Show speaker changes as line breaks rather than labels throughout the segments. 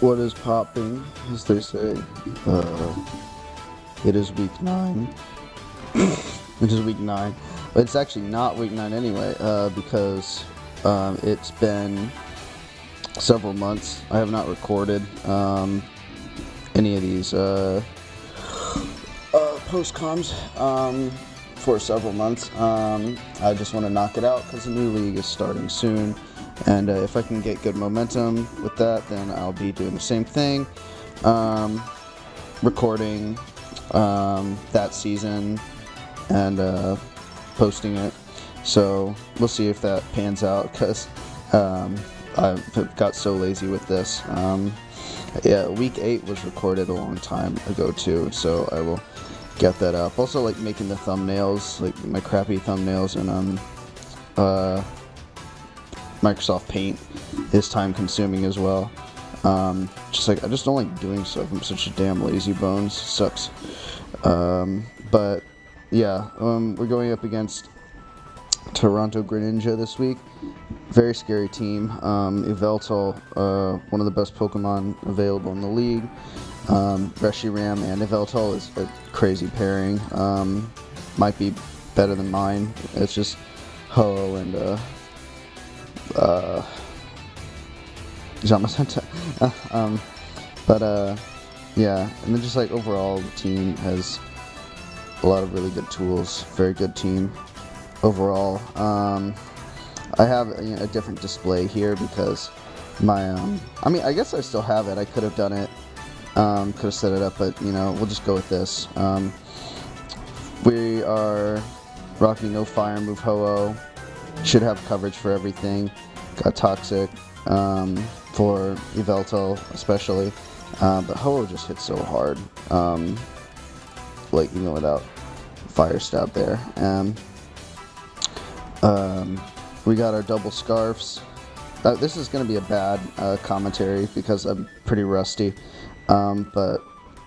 What is popping, as they say? Uh, it is week nine. it is week nine. But it's actually not week nine anyway, uh, because um, it's been several months. I have not recorded um, any of these uh, uh, post coms um, for several months. Um, I just want to knock it out because the new league is starting soon. And uh, if I can get good momentum with that, then I'll be doing the same thing. Um, recording um, that season and uh, posting it. So we'll see if that pans out because um, I got so lazy with this. Um, yeah, week eight was recorded a long time ago too, so I will get that up. Also, like making the thumbnails, like my crappy thumbnails, and um, uh, Microsoft Paint is time consuming as well. Um, just like I just don't like doing stuff. I'm such a damn lazy bones. Sucks. Um, but yeah, um, we're going up against Toronto Greninja this week. Very scary team. Um, Yveltal, uh, one of the best Pokemon available in the league. Um, Reshiram and Yveltal is a crazy pairing. Um, might be better than mine. It's just Ho and uh, uh, Zamazenta. um, but uh, yeah, and then just like overall, the team has a lot of really good tools. Very good team overall. Um, I have a, you know, a, different display here because my, um, I mean, I guess I still have it. I could have done it, um, could have set it up, but you know, we'll just go with this. Um, we are rocking no fire move Ho-Oh. Should have coverage for everything. Got toxic um, for Yveltal especially, uh, but Ho-Oh just hits so hard. Um, like even without fire stab there. Um, um, we got our double scarfs. Uh, this is going to be a bad uh, commentary because I'm pretty rusty, um, but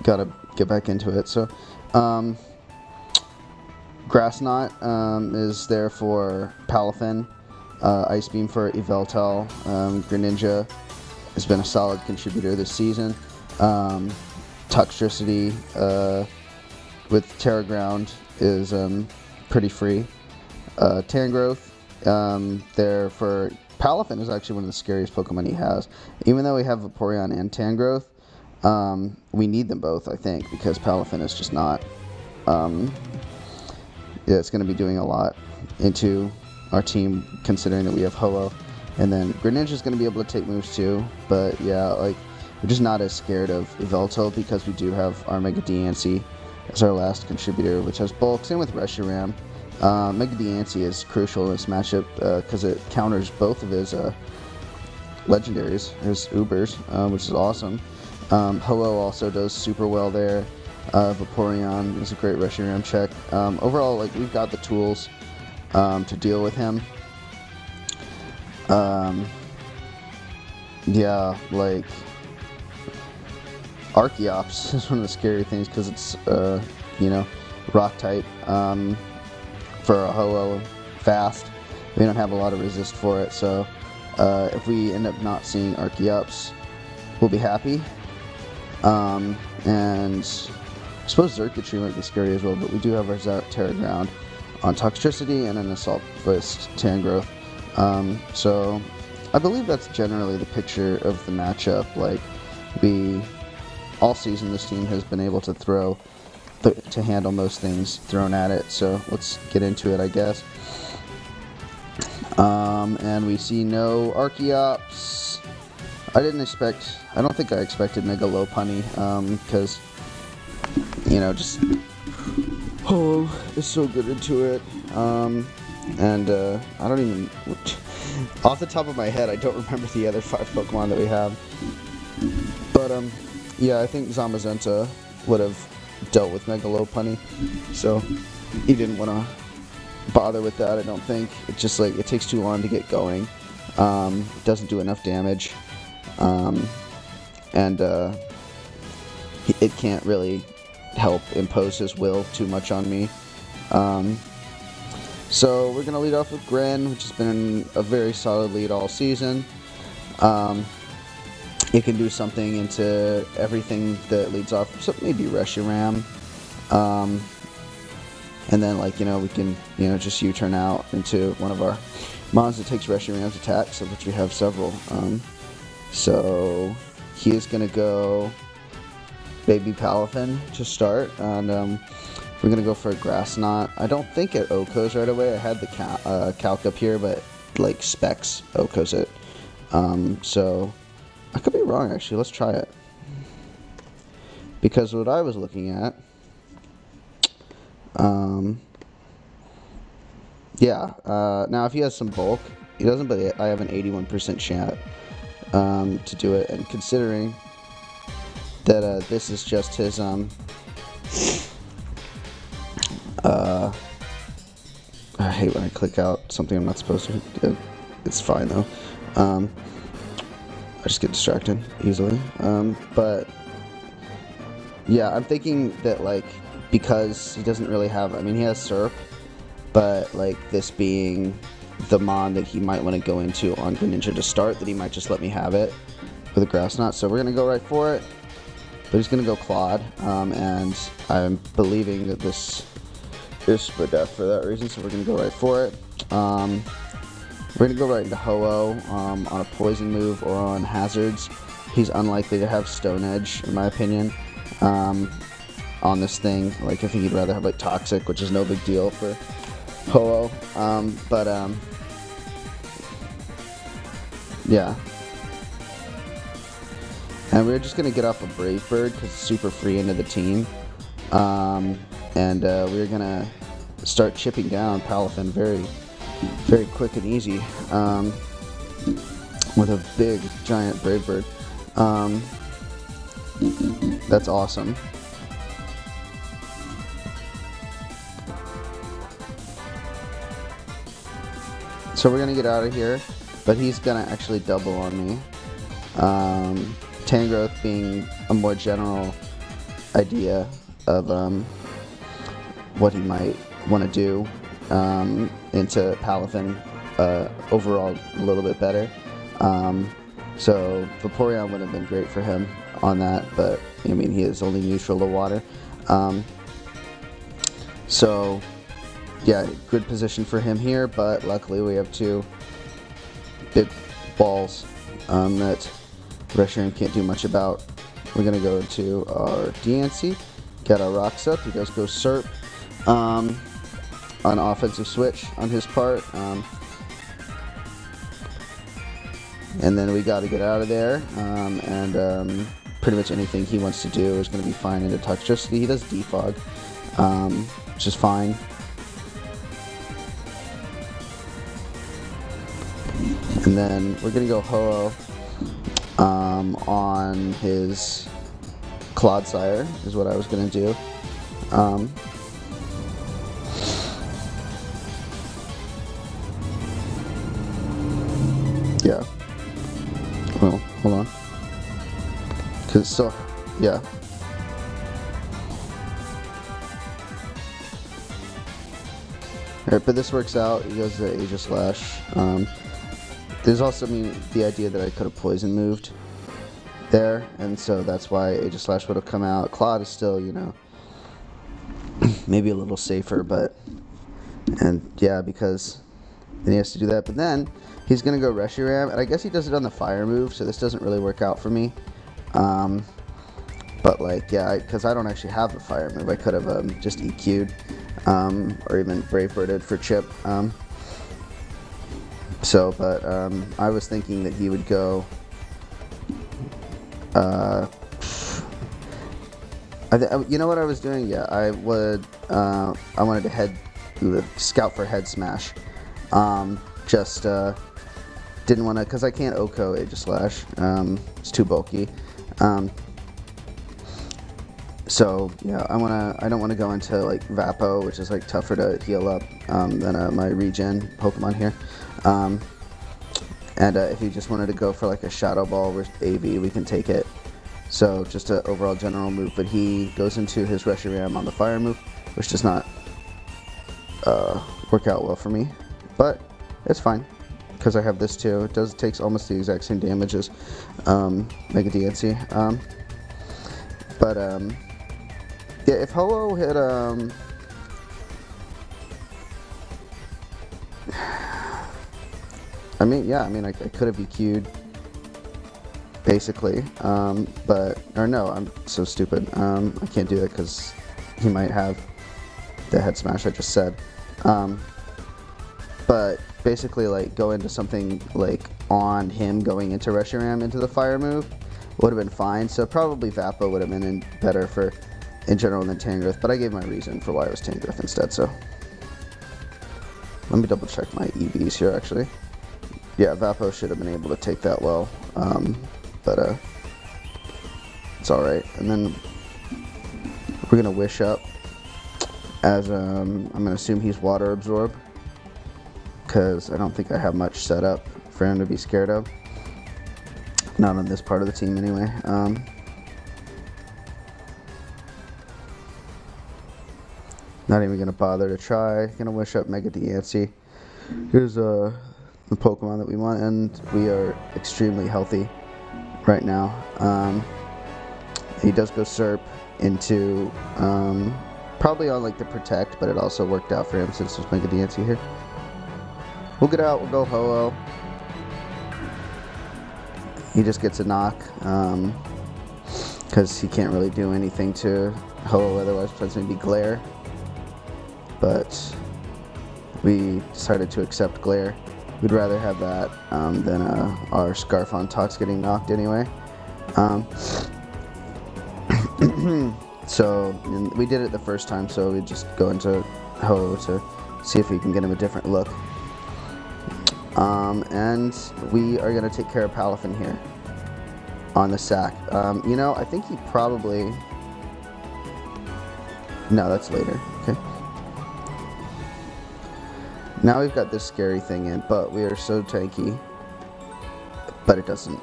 gotta get back into it. So, um, Grass Knot um, is there for Palafin, uh, Ice Beam for Yveltal, um, Greninja has been a solid contributor this season. Um, Toxtricity uh, with Tera Ground is um, pretty free. Uh, Tangrowth, um, there for Palafin is actually one of the scariest Pokemon he has. Even though we have Vaporeon and Tangrowth, um, we need them both, I think, because Palafin is just not. Um, it's going to be doing a lot into our team, considering that we have Ho-Oh. And then Greninja is going to be able to take moves too, but yeah, like we're just not as scared of Yveltal because we do have our Mega Diancie as our last contributor, which has bulk. Same with Reshiram. Uh, Mega Diancie is crucial in this matchup because uh, it counters both of his uh, legendaries, his Ubers, uh, which is awesome. Um, Ho-Oh also does super well there. Uh, Vaporeon is a great Reshiram check. Um, overall, like we've got the tools um, to deal with him. Um, yeah, like Archeops is one of the scary things because it's, uh, you know, rock type um, for a Ho-Oh fast. We don't have a lot of resist for it, so uh, if we end up not seeing Archeops, we'll be happy. Um, and I suppose Xurkitree might be scary as well, but we do have our Tera Ground on Toxtricity and an Assault Vest Tangrowth. Um, so I believe that's generally the picture of the matchup. Like we all season, this team has been able to throw th to handle most things thrown at it. So let's get into it, I guess. Um, and we see no Archeops. I didn't expect. I don't think I expected Mega Lopunny because um, you know just oh, is so good into it. Um, and uh, I don't even, off the top of my head, I don't remember the other five Pokemon that we have. But um, yeah, I think Zamazenta would have dealt with Mega Lopunny, so he didn't want to bother with that. I don't think it's just like it takes too long to get going. Um, doesn't do enough damage, um, and uh, it can't really help impose his will too much on me. Um, so we're going to lead off with Gren, which has been a very solid lead all season. Um, it can do something into everything that leads off. So maybe Reshiram. Um, and then, like, you know, we can, you know, just U-turn out into one of our mons that takes Reshiram's attacks, of which we have several. Um, so he is going to go Baby Palafin to start, and um, we're to go for a Grass Knot. I don't think it OHKOs right away. I had the cal uh, calc up here, but, like, specs OHKOs it. Um, so I could be wrong, actually. Let's try it. Because what I was looking at um, yeah. Uh, now, if he has some bulk, he doesn't, but I have an 81% chance um, to do it. And considering that uh, this is just his, um, uh, I hate when I click out something I'm not supposed to. do. It's fine though. Um, I just get distracted easily. Um, but yeah, I'm thinking that like because he doesn't really have. I mean, he has Serp, but like this being the mon that he might want to go into on Greninja to start, that he might just let me have it with a Grass Knot. So we're gonna go right for it. But he's gonna go Clod, um, and I'm believing that this is Spreadeath for that reason. So we're gonna go right for it. Um, we're gonna go right into Ho-Oh um, on a Poison move or on Hazards. He's unlikely to have Stone Edge, in my opinion. Um, on this thing. Like I think he'd rather have like Toxic, which is no big deal for Ho-Oh. Um, but um, yeah. And we're just gonna get off a of Brave Bird because it's super free into the team. Um, and uh, we're gonna start chipping down Palafin very, very quick and easy um, with a big giant Brave Bird. Um, that's awesome. So we're gonna get out of here, but he's gonna actually double on me. Um, Tangrowth being a more general idea of um, what he might want to do um, into Palafin uh, overall a little bit better. Um, so Vaporeon would have been great for him on that, but I mean he is only neutral to water. Um, so yeah, good position for him here, but luckily we have two big balls um, that Reshiram can't do much about. We're going to go to our Diancie, get our rocks up. He does go Serp um, on offensive switch on his part. Um, and then we got to get out of there. Um, and um, pretty much anything he wants to do is going to be fine into. Just he does defog, um, which is fine. And then we're going to go Ho-Oh um, on his Clodsire, is what I was going to do. Um, yeah. Well, hold on. Cause so, yeah. Alright, but this works out. He goes to Aegislash. Um, there's also I mean, the idea that I could have poison moved there, and so that's why Aegislash would have come out. Clod is still, you know, maybe a little safer, but and yeah, because then he has to do that. But then he's gonna go Reshiram, and I guess he does it on the fire move, so this doesn't really work out for me. Um, but like, yeah, because I, I, don't actually have a fire move. I could have um, just EQ'd um, or even Brave Birded for Chip. Um, so, but um, I was thinking that he would go. Uh, I th- you know what I was doing? Yeah, I would. Uh, I wanted to head scout for head smash. Um, just uh, didn't want to because I can't OHKO Aegislash. Um, it's too bulky. Um, so yeah, I wanna. I don't want to go into like Vapo, which is like tougher to heal up um, than uh, my regen Pokemon here. Um, and uh, if you just wanted to go for like a Shadow Ball with AV, we can take it. So just an overall general move, but he goes into his Reshiram on the Fire move, which does not uh, work out well for me. But it's fine, because I have this too. It does takes almost the exact same damage as um, Mega Diancie. Um, but um, yeah, if Ho-Oh hit um, I mean, yeah, I mean, I, I could have EQ'd basically, um, but or no, I'm so stupid. Um, I can't do that because he might have the head smash I just said. Um, but basically, like go into something like on him going into Reshiram into the fire move would have been fine. So probably Vapo would have been better for in general than Tangrowth, but I gave my reason for why it was Tangrowth instead. So let me double check my EVs here actually. Yeah, Vapo should have been able to take that well. Um, but uh, it's all right. And then we're gonna wish up as um, I'm gonna assume he's water absorb because I don't think I have much set up for him to be scared of. Not on this part of the team anyway. Um, not even gonna bother to try. Gonna wish up Mega Diancie. Here's uh, the Pokemon that we want, and we are extremely healthy right now. Um, he does go Serp into um, probably on like the Protect, but it also worked out for him since there's Mega Diancie here. We'll get out, we'll go Ho-Oh. He just gets a knock because um, he can't really do anything to Ho-Oh otherwise, besides maybe Glare. But we decided to accept Glare. We'd rather have that um, than uh, our Scarf on Tox getting knocked anyway. Um, so we did it the first time, so we just go into Ho to see if we can get him a different look. Um, and we are going to take care of Palafin here on the sack. Um, you know, I think he probably... No, that's later. Okay. Now we've got this scary thing in, but we are so tanky. But it doesn't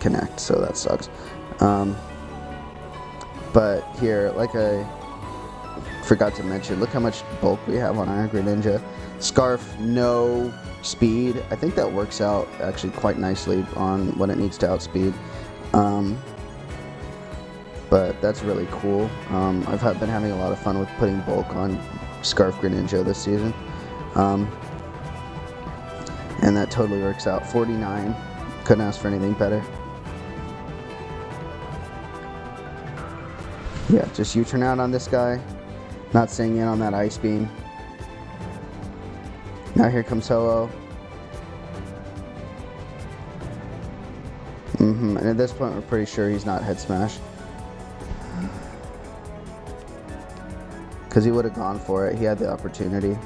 connect, so that sucks. Um, but here, like I forgot to mention, look how much bulk we have on Iron Greninja. Scarf, no speed. I think that works out actually quite nicely on what it needs to outspeed. Um, but that's really cool. Um, I've been having a lot of fun with putting bulk on Scarf Greninja this season. Um, and that totally works out. 49. Couldn't ask for anything better. Yeah, just U-turn out on this guy. Not staying in on that Ice Beam. Now here comes Ho-Oh. Mm -hmm. And at this point, we're pretty sure he's not head smash. Because he would have gone for it. He had the opportunity.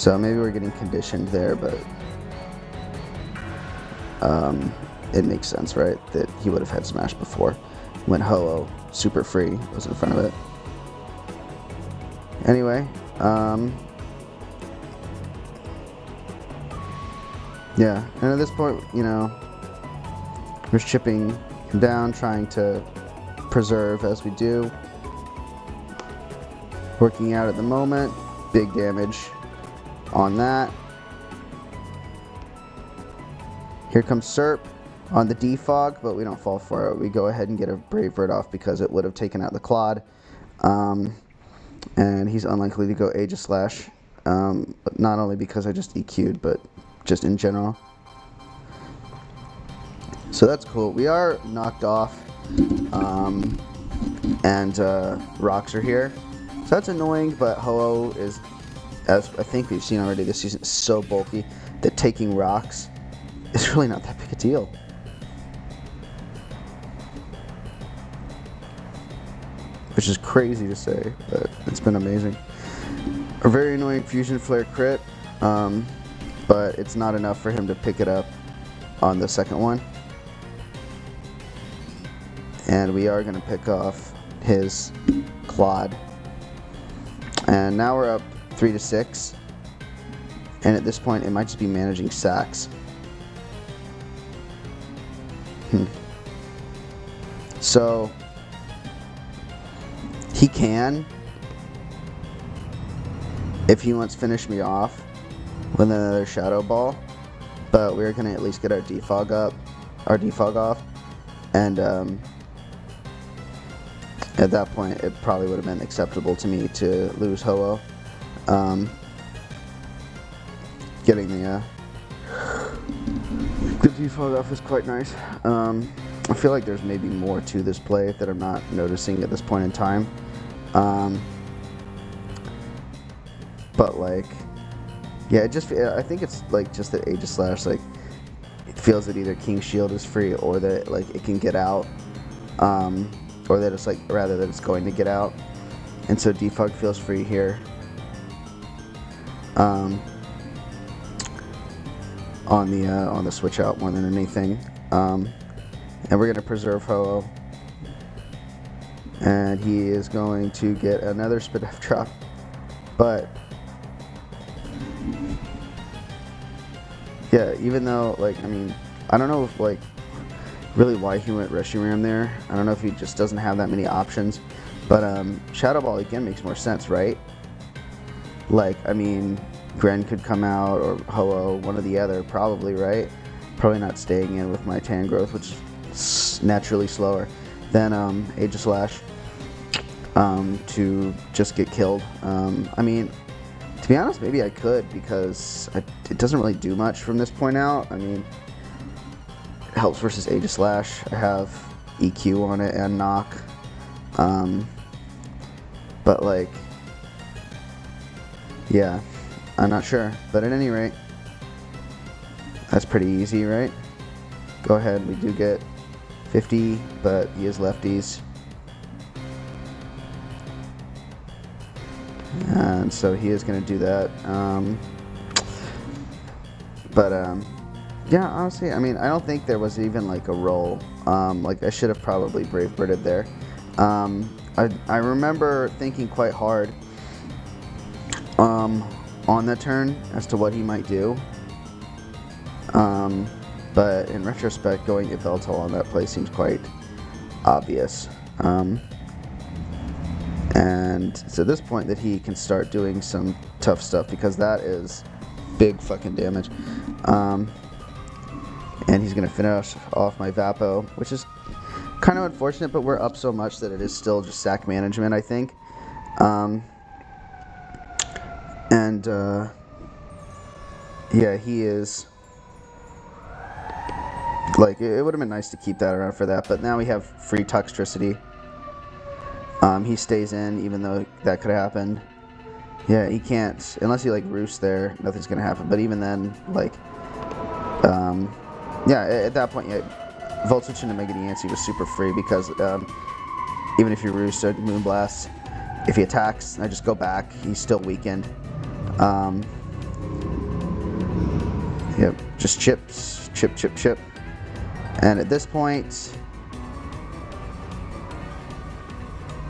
So maybe we're getting conditioned there, but um, it makes sense, right? That he would have had Smash before when Ho-Oh, super free, was in front of it. Anyway, um, yeah, and at this point, you know, we're chipping him down, trying to preserve as we do. Working out at the moment, big damage on that. Here comes Serp on the defog, but we don't fall for it. We go ahead and get a Brave Bird off because it would have taken out the Clod. Um, and he's unlikely to go Aegislash, um, but not only because I just EQ'd, but just in general. So that's cool. We are knocked off, um, and uh, rocks are here. So that's annoying, but Ho-Oh is as I think we've seen already this season, is so bulky that taking rocks is really not that big a deal. Which is crazy to say, but it's been amazing. A very annoying Fusion Flare crit, um, but it's not enough for him to pick it up on the second one. And we are going to pick off his Clod. And now we're up three to six. And at this point, it might just be managing sacks. Hmm. So, he can, if he wants finish me off, with another Shadow Ball, but we are going to at least get our defog up, our defog off, and um, at that point it probably would have been acceptable to me to lose Ho-Oh. Um, getting the uh, the defog off is quite nice. Um, I feel like there's maybe more to this play that I'm not noticing at this point in time. Um, but like, yeah, it just I think it's like just that Aegislash like it feels that either King Shield is free or that like it can get out, um, or that it's like rather that it's going to get out, and so defog feels free here. Um, on the uh, on the switch out more than anything. Um, and we're gonna preserve Ho-Oh. And he is going to get another Spadef drop. But yeah, even though like I mean, I don't know if like really why he went Reshiram there. I don't know if he just doesn't have that many options. But um, Shadow Ball again makes more sense, right? Like I mean, Gren could come out or Ho-Oh, one or the other, probably, right? Probably not staying in with my Tangrowth, which is naturally slower than um, Aegislash um, to just get killed. Um, I mean, to be honest, maybe I could because I, it doesn't really do much from this point out. I mean, it helps versus Aegislash. I have EQ on it and knock. Um, but like, yeah, I'm not sure, but at any rate, that's pretty easy, right? Go ahead, we do get 50, but he is lefties. And so he is going to do that. Um, but, um, yeah, honestly, I mean, I don't think there was even like a roll. Um, like, I should have probably Brave Birded there. Um, I, I remember thinking quite hard um, on the turn as to what he might do. Um, but in retrospect, going to Yveltal on that play seems quite obvious. Um, and it's at this point that he can start doing some tough stuff because that is big fucking damage. Um, and he's going to finish off my Vapo, which is kind of unfortunate, but we're up so much that it is still just sack management, I think. Um, and uh, yeah, he is like it would have been nice to keep that around for that, but now we have free Toxtricity. Um, he stays in, even though that could have happened. Yeah, he can't unless he like roosts there. Nothing's gonna happen. But even then, like, um, yeah, at, that point, yeah, Voltage into Mega Diancie was super free because um, even if you roost a Moonblast, if he attacks, I just go back. He's still weakened. Um, yep, just chips, chip, chip, chip. And at this point,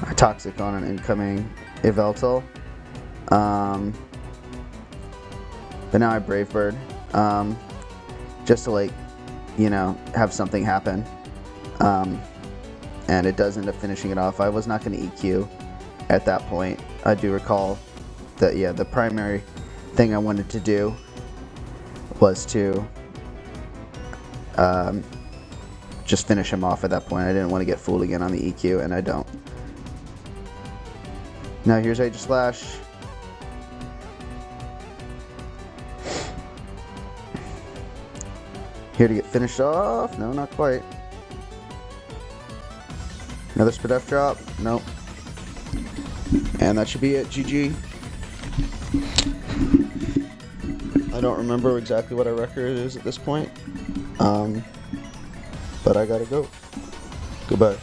I toxic on an incoming Yveltal. Um, but now I Brave Bird, um, just to like, you know, have something happen. Um, and it does end up finishing it off. I was not going to EQ at that point. I do recall the yeah the primary thing I wanted to do was to um, just finish him off at that point. I didn't want to get fooled again on the EQ, and I don't. Now here's Aegislash. Here to get finished off. No, not quite. Another Spadef drop. Nope. And that should be it. GG. I don't remember exactly what our record is at this point. Um, but I gotta go. Goodbye.